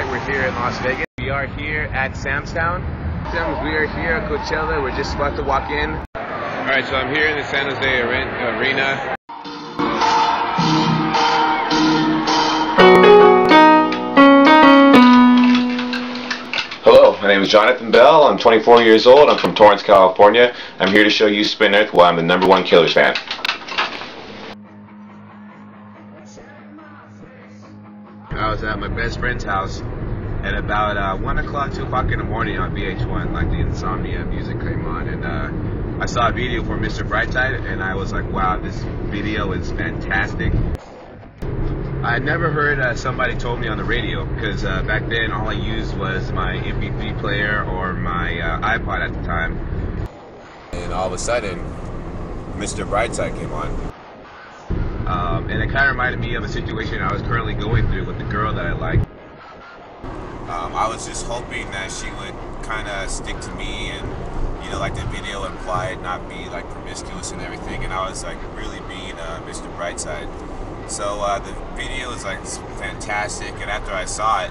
right, we're here in Las Vegas. We are here at Sam's Town. We are here at Coachella. We're just about to walk in. All right, so I'm here in the San Jose Arena. Hello, my name is Jonathan Belle. I'm 24 years old. I'm from Torrance, California. I'm here to show you Spin Earth why I'm the number one Killers fan. I was at my best friend's house at about uh, 1 o'clock, 2 o'clock in the morning on VH1, like the Insomnia music came on, and uh, I saw a video for Mr. Brightside, and I was like, wow, this video is fantastic. I never heard uh, somebody told me on the radio because uh, back then all I used was my MP3 player or my uh, iPod at the time. And all of a sudden, Mr. Brightside came on. And it kind of reminded me of a situation I was currently going through with the girl that I like. Um, I was just hoping that she would kind of stick to me and, you know, like the video implied, not be like promiscuous and everything. And I was like really being uh, Mr. Brightside. So uh, the video is like fantastic, and after I saw it,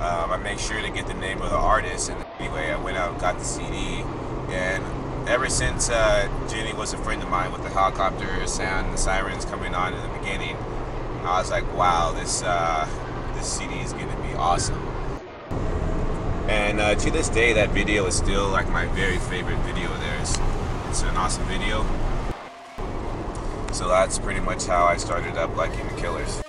um, I made sure to get the name of the artist. And anyway, I went out and got the CD, and ever since uh, Jenny was a friend of mine with the helicopter sound, the sirens coming on in the beginning, I was like, wow, this uh, this CD is gonna be awesome. And uh, to this day, that video is still like my very favorite video. There, it's, it's an awesome video. So that's pretty much how I started up liking the Killers.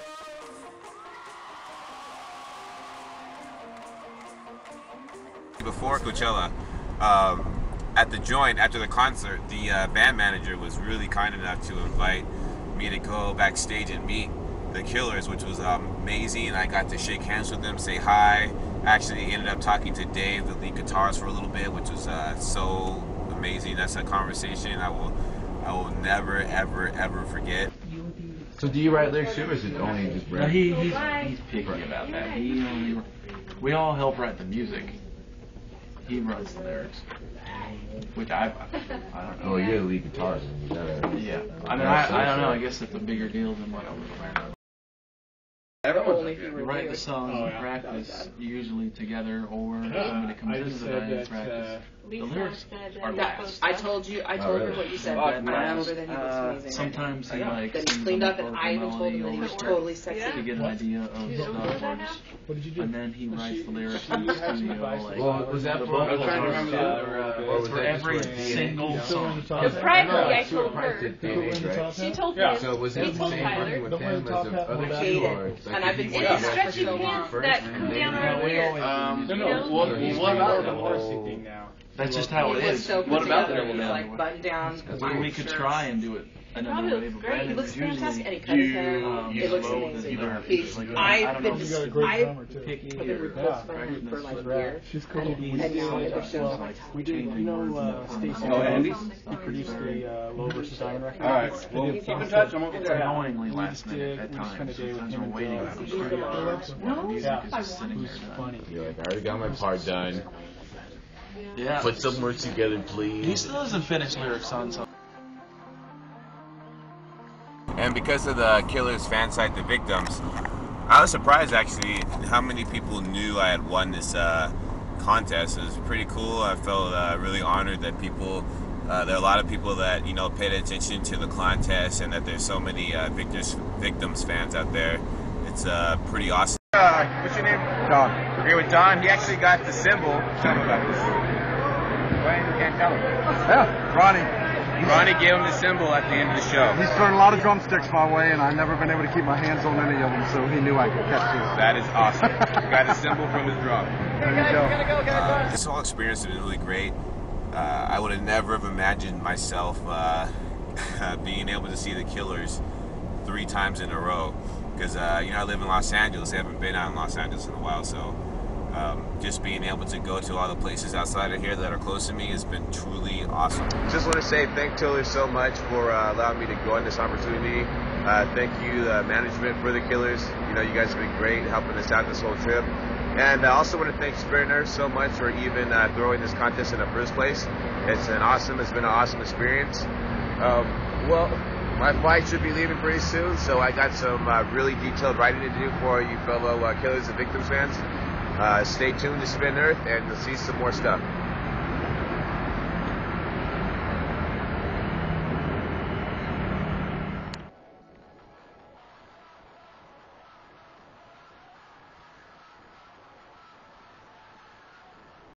Before Coachella, um, at the joint after the concert, the uh, band manager was really kind enough to invite me to go backstage and meet the Killers, which was um, amazing. I got to shake hands with them, say hi. Actually, ended up talking to Dave, the lead guitarist, for a little bit, which was uh, so amazing. That's a conversation I will I will never, ever, ever forget. So do you write lyrics too, or is it only just No, he, he's, he's picky about that. He only, we all help write the music. He writes the lyrics. Which I, I don't know. Oh, you're the lead guitarist. Is that a- Yeah. I mean, I, I don't know. I guess it's a bigger deal than what I was aware of. We write the songs Oh, and yeah. practice usually together, or somebody comes I into just the said band and that, practice. uh, The lyrics are That, last. I told you, I told her what you said, Fuck, but I man. remember that he was Uh, amazing. Sometimes he likes Then he sings cleaned up, and I even told him that he was melody totally to sexy. get an idea of stuff, or just, What did you do? and then he writes the lyrics in the studio. Like, Well, was that for- I'm trying to remember for, the- uh, or was for that just every for single Yeah. song. Because privately I told her. did DNA, right? She told Yeah. me. So was He it the told same Tyler. money with Don't him worry, as top of hat, other hold that. People, Hate or it. it's like And I've been was saying It's that stretchy so long. pants first that come down Yeah, around here. Um, No, no, You know? what, So he's what pretty about the good. horsey thing now? That's just how He it was is. so What about the he like man? button down, We, we could try and do it another Probably looks great. Brandon He looks fantastic, and he cut his hair. um, It looks amazing. than He's, like, I've I been, know. You got a great I've drummer too. picky been or requested by him for like years. She's cool. And, We and do, now it shows my We do. You know uh, Stacey? Oh, Andy's? Andy's? He produced the uh, Low versus Iron record. All right. Well, keep in touch. I'm over It's there. annoyingly last just minute at we just spent times. a day with Sometimes him we're waiting Bill. for the He's studio really hours awesome. while the music Yeah. is just sitting Who's there. funny. You're like, I already got my part done. Yeah. Put some words together, please. He still hasn't finished lyrics on some. And because of the Killers fan site, The Victims, I was surprised actually how many people knew I had won this uh, contest. It was pretty cool. I felt uh, really honored that people, uh, there are a lot of people that, you know, paid attention to the contest and that there's so many uh, Victors, Victims fans out there. It's uh, pretty awesome. Uh, what's your name? Don. We're here with Don. He actually got the cymbal. Tell him about this. Why you can't tell him? Yeah, Ronnie. Ronnie gave him the cymbal at the end of the show. He's thrown a lot of drumsticks my way, and I've never been able to keep my hands on any of them, so he knew I could catch these. That is awesome. You got a cymbal from his drum. There you go. Uh, this whole experience has been really great. Uh, I would have never have imagined myself uh, being able to see the Killers three times in a row. Because uh, you know I live in Los Angeles. I haven't been out in Los Angeles in a while, so um, just being able to go to all the places outside of here that are close to me has been truly awesome. Just want to say thank Killers so much for uh, allowing me to go on this opportunity. Uh, thank you, uh, management for the Killers. You know, you guys have been great helping us out this whole trip. And I also want to thank Nurse so much for even uh, throwing this contest in the first place. It's an awesome, it's been an awesome experience. Um, well, my flight should be leaving pretty soon, so I got some uh, really detailed writing to do for you fellow uh, Killers and Victims fans. Uh, stay tuned to Spin Earth, and you'll see some more stuff.